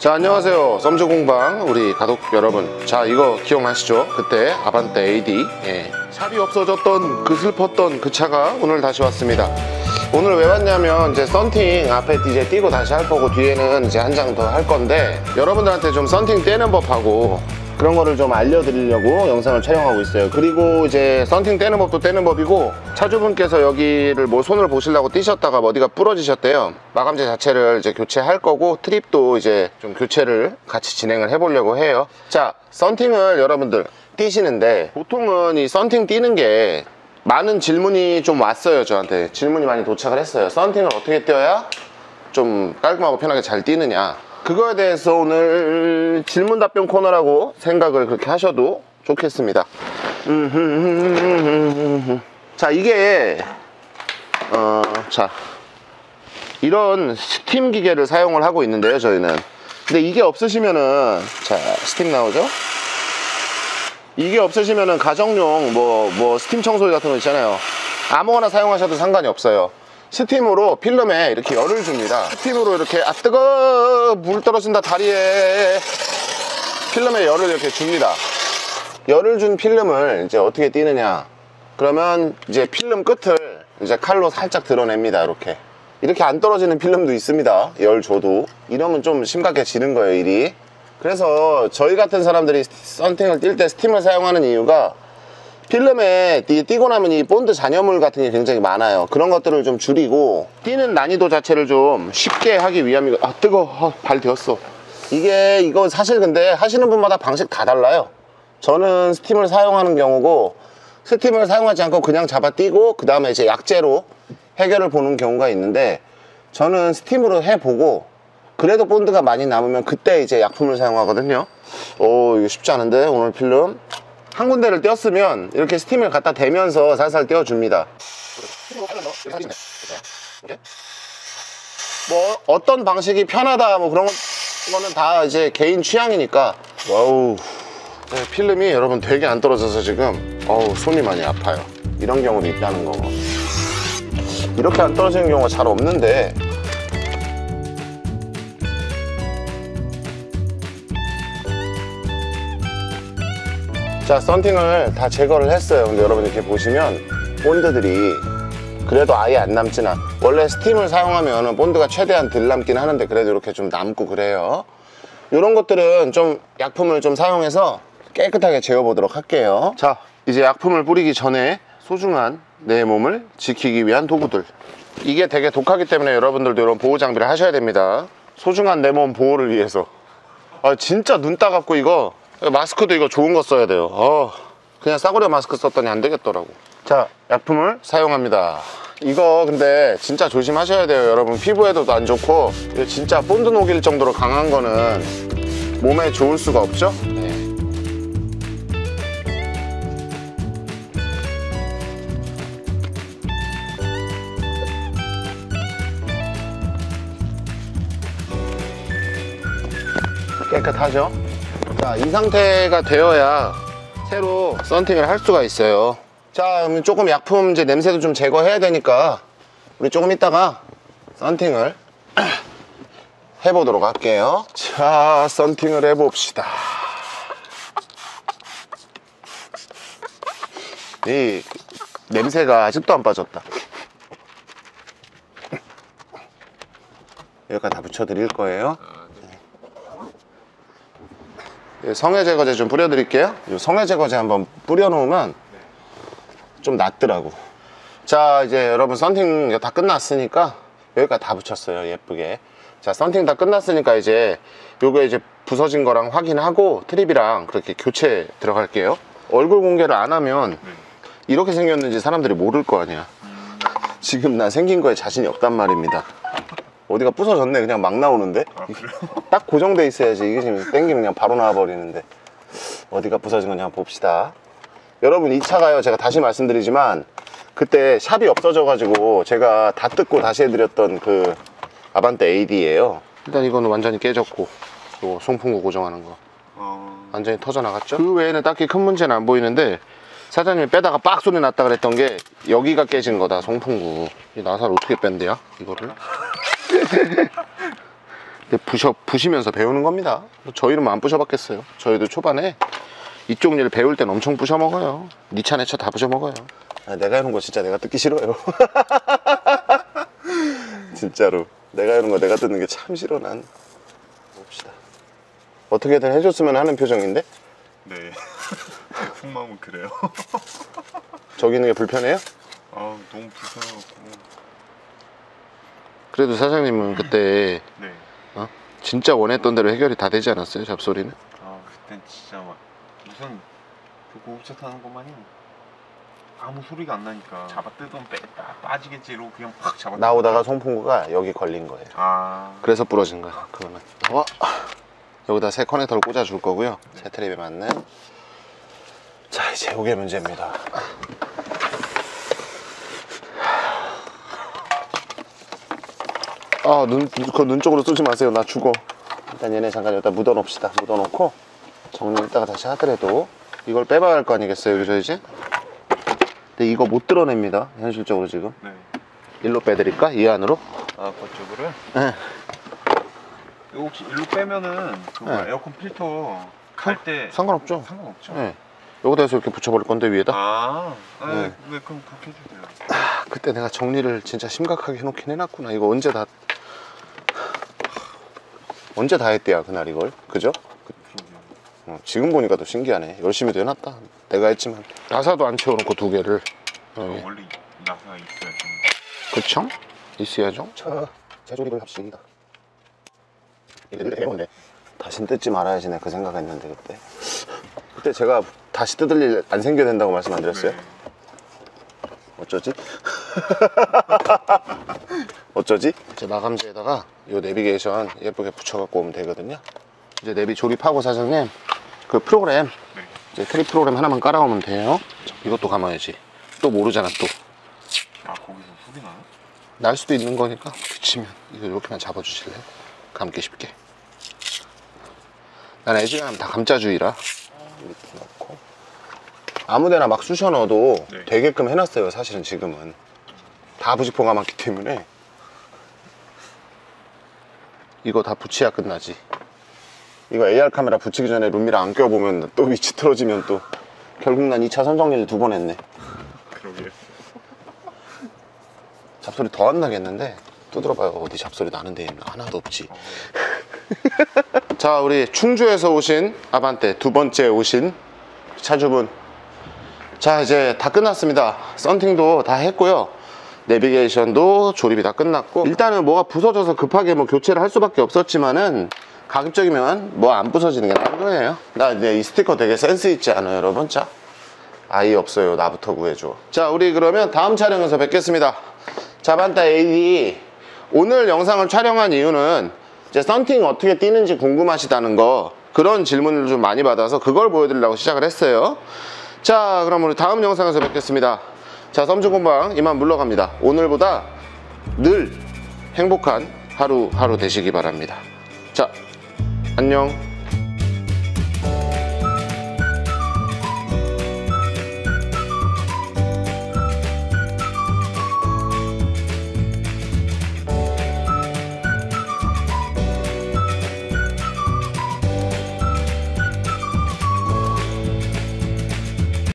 자 안녕하세요. 썸즈공방 우리 가족 여러분. 자 이거 기억나시죠? 그때 아반떼 AD 예. 샵이 없어졌던 그 슬펐던 그 차가 오늘 다시 왔습니다. 오늘 왜 왔냐면 이제 썬팅 앞에 이제 띄고 다시 할 거고 뒤에는 이제 한 장 더 할 건데 여러분들한테 좀 썬팅 떼는 법하고 그런 거를 좀 알려드리려고 영상을 촬영하고 있어요. 그리고 이제 썬팅 떼는 법도 떼는 법이고 차주분께서 여기를 뭐 손을 보시려고 띄셨다가 어디가 부러지셨대요. 마감재 자체를 이제 교체할 거고 트립도 이제 좀 교체를 같이 진행을 해보려고 해요. 자 썬팅을 여러분들 띄시는데 보통은 이 썬팅 띄는 게 많은 질문이 좀 왔어요 저한테. 질문이 많이 도착을 했어요. 썬팅을 어떻게 띄어야 좀 깔끔하고 편하게 잘 뛰느냐 그거에 대해서 오늘 질문 답변 코너라고 생각을 그렇게 하셔도 좋겠습니다. 자 이게 어 자 이런 스팀 기계를 사용을 하고 있는데요 저희는. 근데 이게 없으시면은 자 스팀 나오죠? 이게 없으시면은 가정용 뭐, 뭐 스팀 청소기 같은 거 있잖아요. 아무거나 사용하셔도 상관이 없어요 스팀으로 필름에 이렇게 열을 줍니다. 스팀으로 이렇게 아 뜨거! 물 떨어진다 다리에. 필름에 열을 이렇게 줍니다. 열을 준 필름을 이제 어떻게 띄느냐. 그러면 이제 필름 끝을 이제 칼로 살짝 드러냅니다 이렇게. 이렇게 안 떨어지는 필름도 있습니다 열 줘도. 이러면 좀 심각해지는 거예요 일이. 그래서 저희 같은 사람들이 썬팅을 뛸 때 스팀을 사용하는 이유가 필름에 띄- 띄고 나면 이 본드 잔여물 같은 게 굉장히 많아요. 그런 것들을 좀 줄이고 띄는 난이도 자체를 좀 쉽게 하기 위함이 아 뜨거. 아, 발 데었어. 이게 이거 사실 근데 하시는 분마다 방식 다 달라요. 저는 스팀을 사용하는 경우고 스팀을 사용하지 않고 그냥 잡아 띄고 그 다음에 이제 약제로 해결을 보는 경우가 있는데 저는 스팀으로 해보고 그래도 본드가 많이 남으면 그때 이제 약품을 사용하거든요. 오 이거 쉽지 않은데? 오늘 필름 한 군데를 띄었으면 이렇게 스팀을 갖다 대면서 살살 띄워줍니다. 뭐 어떤 방식이 편하다 뭐 그런 거는 다 이제 개인 취향이니까. 와우. 네, 필름이 여러분 되게 안 떨어져서 지금 어우 손이 많이 아파요. 이런 경우도 있다는 거. 이렇게 안 떨어지는 경우가 잘 없는데 자 썬팅을 다 제거를 했어요. 근데 여러분 이렇게 보시면 본드들이 그래도 아예 안않 원래 스팀을 사용하면 본드가 최대한 덜 남긴 하는데 그래도 이렇게 좀 남고 그래요. 이런 것들은 좀 약품을 좀 사용해서 깨끗하게 재워보도록 할게요. 자 이제 약품을 뿌리기 전에 소중한 내 몸을 지키기 위한 도구들. 이게 되게 독하기 때문에 여러분들도 이런 보호 장비를 하셔야 됩니다. 소중한 내 몸 보호를 위해서. 아 진짜 눈 따갑고 이거 마스크도 이거 좋은 거 써야 돼요. 어, 그냥 싸구려 마스크 썼더니 안 되겠더라고. 자 약품을? 사용합니다. 이거 근데 진짜 조심하셔야 돼요 여러분. 피부에도 안 좋고 진짜 본드 녹일 정도로 강한 거는 몸에 좋을 수가 없죠? 네. 깨끗하죠 자, 이 상태가 되어야 새로 썬팅을 할 수가 있어요. 자, 조금 약품 이제 냄새도 좀 제거해야 되니까 우리 조금 있다가 썬팅을 해보도록 할게요. 자, 썬팅을 해봅시다. 이 냄새가 아직도 안 빠졌다. 여기까지 다 붙여드릴 거예요. 예, 성해 제거제 좀 뿌려드릴게요. 이 성해 제거제 한번 뿌려놓으면 좀 낫더라고. 자, 이제 여러분 썬팅 다 끝났으니까 여기까지 다 붙였어요. 예쁘게. 자, 썬팅 다 끝났으니까 이제 요거 이제 부서진 거랑 확인하고 트립이랑 그렇게 교체 들어갈게요. 얼굴 공개를 안 하면 이렇게 생겼는지 사람들이 모를 거 아니야. 지금 나 생긴 거에 자신이 없단 말입니다. 어디가 부서졌네. 그냥 막 나오는데? 딱 고정돼 있어야지 이게 지금 땡기면 그냥 바로 나와버리는데. 어디가 부서진 건지 한번 봅시다. 여러분 이 차가요. 제가 다시 말씀드리지만 그때 샵이 없어져 가지고 제가 다 뜯고 다시 해드렸던 그 아반떼 AD예요. 일단 이거는 완전히 깨졌고 요 송풍구 고정하는 거. 완전히 터져 나갔죠? 그 외에는 딱히 큰 문제는 안 보이는데 사장님이 빼다가 빡 소리 났다 그랬던 게 여기가 깨진 거다 송풍구. 이 나사를 어떻게 뺀대요 이거를 근데 부셔, 부시면서 배우는 겁니다. 뭐 저희는 뭐안 부셔봤겠어요. 저희도 초반에 이쪽 일을 배울 땐 엄청 부셔 먹어요. 니 차내 차 다 부셔 먹어요. 아, 내가 이런 거 진짜 내가 뜯기 싫어요. 진짜로. 내가 이런 거 내가 뜯는 게 참 싫어, 난. 봅시다. 어떻게든 해줬으면 하는 표정인데? 네. 속마음은 그래요. 저기 있는 게 불편해요? 아 너무 불편해갖고. 그래도 사장님은 그때 네. 어? 진짜 원했던 대로 해결이 다 되지 않았어요, 잡소리는? 아 그땐 진짜 막 무슨 그 고급차 타는 것만이 아무 소리가 안 나니까 잡아 뜯으면 빼, 빠, 빠지겠지 이러고 그냥 팍 잡아. 나오다가 송풍구가 여기 걸린 거예요. 아. 그래서 부러진 거야, 그거는. 어? 여기다 새 커넥터를 꽂아 줄 거고요. 새 트립에 맞는. 자, 이제 요게 문제입니다. 아, 눈, 그거 눈 쪽으로 쏘지 마세요. 나 죽어. 일단 얘네 잠깐 여기다 묻어놓읍시다. 묻어놓고 정리 이따가 다시 하더라도 이걸 빼봐야 할 거 아니겠어요, 그죠, 이제? 근데 이거 못 드러냅니다, 현실적으로 지금. 네. 일로 빼드릴까? 이 안으로? 아 그쪽으로요? 네. 이거 혹시 일로 빼면은 네. 에어컨 필터 갈 때 상관없죠. 상관없죠? 네. 여기다 해서 이렇게 붙여버릴 건데 위에다. 아, 네. 네. 네. 그럼 그렇게 해주세요. 아, 그때 내가 정리를 진짜 심각하게 해놓긴 해놨구나. 이거 언제 다 언제 다 했대야 그날 이걸 그죠? 그러게요. 어, 지금 보니까 더 신기하네. 열심히도 해놨다. 내가 했지만 나사도 안 채워놓고 두 개를. 저 여기. 원래 나사가 있어야 좀. 그쵸? 있어야죠. 자, 재조립을 합시다. 늘 해본데. 다신 뜯지 말아야지 내가 그 생각했는데 그때. 그때 제가 다시 뜯을 일 안 생겨야 된다고 말씀 안 드렸어요? 네. 어쩌지? 어쩌지? 이제 마감재에다가 이 내비게이션 예쁘게 붙여갖고 오면 되거든요. 이제 내비 조립하고 사장님 그 프로그램 네. 이제 트립 프로그램 하나만 깔아오면 돼요. 자, 이것도 감아야지. 또 모르잖아 또. 아 거기서 소리 나요? 날 수도 있는 거니까 그치면 이거 이렇게만 잡아주실래요? 감기 쉽게. 난 애지간하면 다 감자주의라. 이렇게 넣고 아무데나 막 쑤셔 넣어도 네. 되게끔 해놨어요. 사실은 지금은 다 부직포 감았기 때문에 이거 다 붙여야 끝나지. 이거 AR 카메라 붙이기 전에 룸미라 안 껴보면 또 위치 틀어지면 또 결국 난 2차 선 정리를 두 번 했네. 그러게. 잡소리 더 안 나겠는데? 두드려봐요. 어디 잡소리 나는 데 하나도 없지. 자 우리 충주에서 오신 아반떼 두 번째 오신 차주분. 자 이제 다 끝났습니다. 썬팅도 다 했고요 내비게이션도 조립이 다 끝났고 일단은 뭐가 부서져서 급하게 뭐 교체를 할 수밖에 없었지만은 가급적이면 뭐 안 부서지는 게 나은 거예요. 나 이제 이 스티커 되게 센스 있지 않아요 여러분? 자 아이 없어요. 나부터 구해줘. 자 우리 그러면 다음 촬영에서 뵙겠습니다. 자반타 AD 오늘 영상을 촬영한 이유는 이제 썬팅 어떻게 뛰는지 궁금하시다는 거. 그런 질문을 좀 많이 받아서 그걸 보여드리려고 시작을 했어요. 자 그럼 우리 다음 영상에서 뵙겠습니다 자 썸중공방 이만 물러갑니다. 오늘보다 늘 행복한 하루하루 되시기 바랍니다. 자 안녕